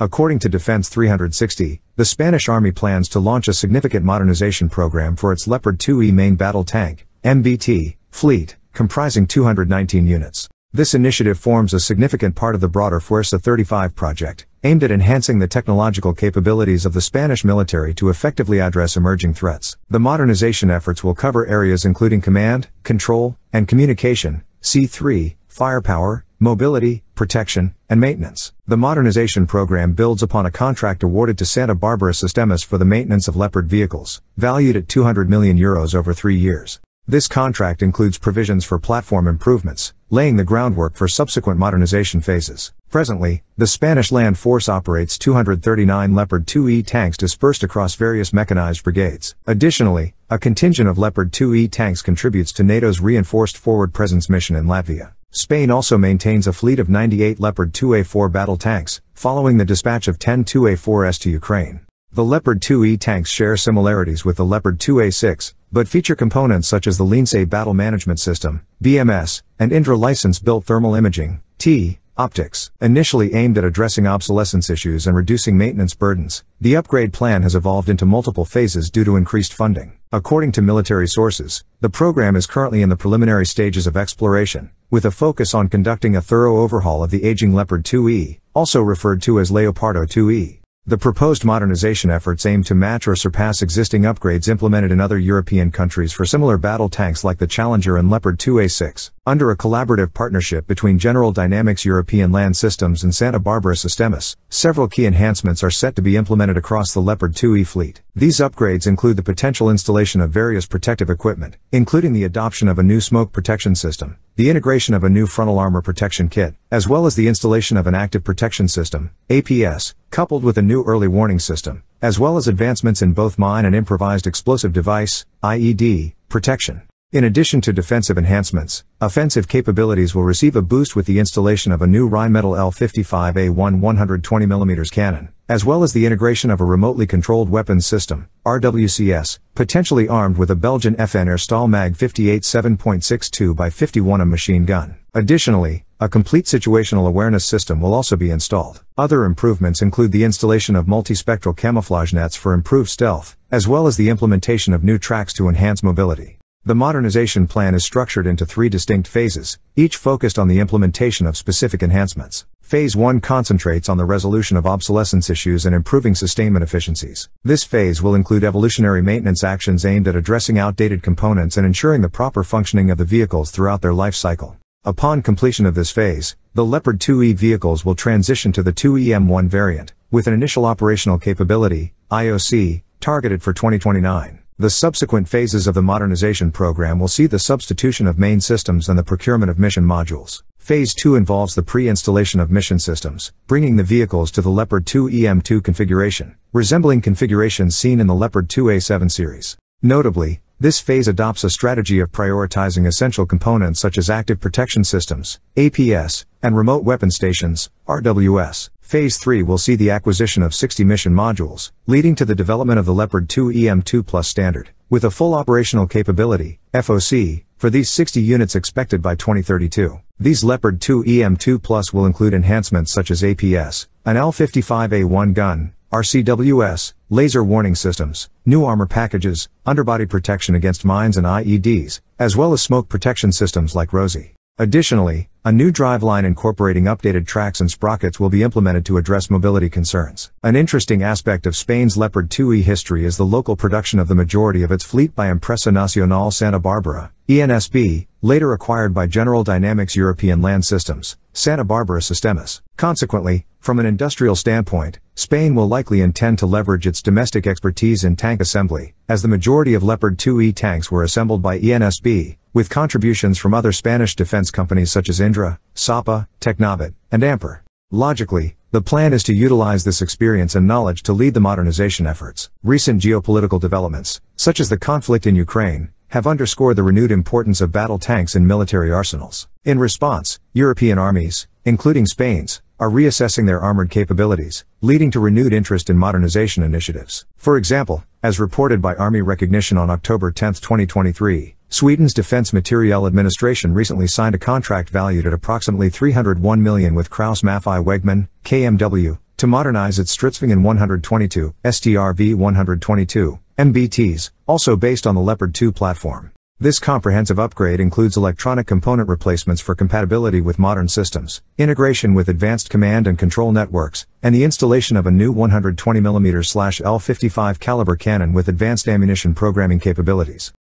According to Defense 360, the Spanish Army plans to launch a significant modernization program for its Leopard 2E main battle tank, MBT, fleet, comprising 219 units. This initiative forms a significant part of the broader Fuerza 35 project, aimed at enhancing the technological capabilities of the Spanish military to effectively address emerging threats. The modernization efforts will cover areas including command, control, and communication, C3, firepower, mobility, protection, and maintenance. The modernization program builds upon a contract awarded to Santa Barbara Sistemas for the maintenance of Leopard vehicles, valued at 200 million euros over three years. This contract includes provisions for platform improvements, laying the groundwork for subsequent modernization phases. Presently, the Spanish land force operates 239 Leopard 2E tanks dispersed across various mechanized brigades. Additionally, a contingent of Leopard 2E tanks contributes to NATO's reinforced forward presence mission in Latvia. Spain also maintains a fleet of 98 Leopard 2A4 battle tanks, following the dispatch of 10 2A4s to Ukraine. The Leopard 2E tanks share similarities with the Leopard 2A6, but feature components such as the Lince Battle Management System, BMS, and Indra license-built thermal imaging, T, optics. Initially aimed at addressing obsolescence issues and reducing maintenance burdens, the upgrade plan has evolved into multiple phases due to increased funding. According to military sources, the program is currently in the preliminary stages of exploration, with a focus on conducting a thorough overhaul of the aging Leopard 2E, also referred to as Leopardo 2E. The proposed modernization efforts aim to match or surpass existing upgrades implemented in other European countries for similar battle tanks like the Challenger and Leopard 2A6. Under a collaborative partnership between General Dynamics European Land Systems and Santa Barbara Sistemas, several key enhancements are set to be implemented across the Leopard 2E fleet. These upgrades include the potential installation of various protective equipment, including the adoption of a new smoke protection system, the integration of a new frontal armor protection kit, as well as the installation of an active protection system, APS, coupled with a new early warning system, as well as advancements in both mine and improvised explosive device, IED, protection. In addition to defensive enhancements, offensive capabilities will receive a boost with the installation of a new Rheinmetall L55A1 120mm cannon, as well as the integration of a remotely controlled weapons system, RWCS, potentially armed with a Belgian FN Herstal Mag 58 7.62 by 51 machine gun. Additionally, a complete situational awareness system will also be installed. Other improvements include the installation of multispectral camouflage nets for improved stealth, as well as the implementation of new tracks to enhance mobility. The modernization plan is structured into three distinct phases, each focused on the implementation of specific enhancements. Phase 1 concentrates on the resolution of obsolescence issues and improving sustainment efficiencies. This phase will include evolutionary maintenance actions aimed at addressing outdated components and ensuring the proper functioning of the vehicles throughout their life cycle. Upon completion of this phase, the Leopard 2E vehicles will transition to the 2EM1 variant, with an initial operational capability, IOC, targeted for 2029. The subsequent phases of the modernization program will see the substitution of main systems and the procurement of mission modules. Phase 2 involves the pre-installation of mission systems, bringing the vehicles to the Leopard 2 EM2 configuration, resembling configurations seen in the Leopard 2A7 series. Notably, this phase adopts a strategy of prioritizing essential components such as active protection systems, APS, and remote weapon stations, RWS. Phase 3 will see the acquisition of 60 mission modules, leading to the development of the Leopard 2 EM2 Plus standard, with a full operational capability, FOC, for these 60 units expected by 2032. These Leopard 2 EM2 Plus will include enhancements such as APS, an L55A1 gun, RCWS, laser warning systems, new armor packages, underbody protection against mines and IEDs, as well as smoke protection systems like ROSY. Additionally, a new driveline incorporating updated tracks and sprockets will be implemented to address mobility concerns. An interesting aspect of Spain's Leopard 2E history is the local production of the majority of its fleet by Empresa Nacional Santa Barbara, ENSB, later acquired by General Dynamics European Land Systems, Santa Barbara Sistemas. Consequently, from an industrial standpoint, Spain will likely intend to leverage its domestic expertise in tank assembly, as the majority of Leopard 2E tanks were assembled by ENSB, with contributions from other Spanish defense companies such as Indra, SAPA, Tecnobit, and Amper. Logically, the plan is to utilize this experience and knowledge to lead the modernization efforts. Recent geopolitical developments, such as the conflict in Ukraine, have underscored the renewed importance of battle tanks in military arsenals. In response, European armies, including Spain's, are reassessing their armored capabilities, leading to renewed interest in modernization initiatives. For example, as reported by Army Recognition on October 10, 2023, Sweden's Defense Materiel Administration recently signed a contract valued at approximately 301 million with Krauss Maffei Wegmann, KMW, to modernize its Stridsvagn 122, STRV 122, MBTs, also based on the Leopard 2 platform. This comprehensive upgrade includes electronic component replacements for compatibility with modern systems, integration with advanced command and control networks, and the installation of a new 120mm L55 caliber cannon with advanced ammunition programming capabilities.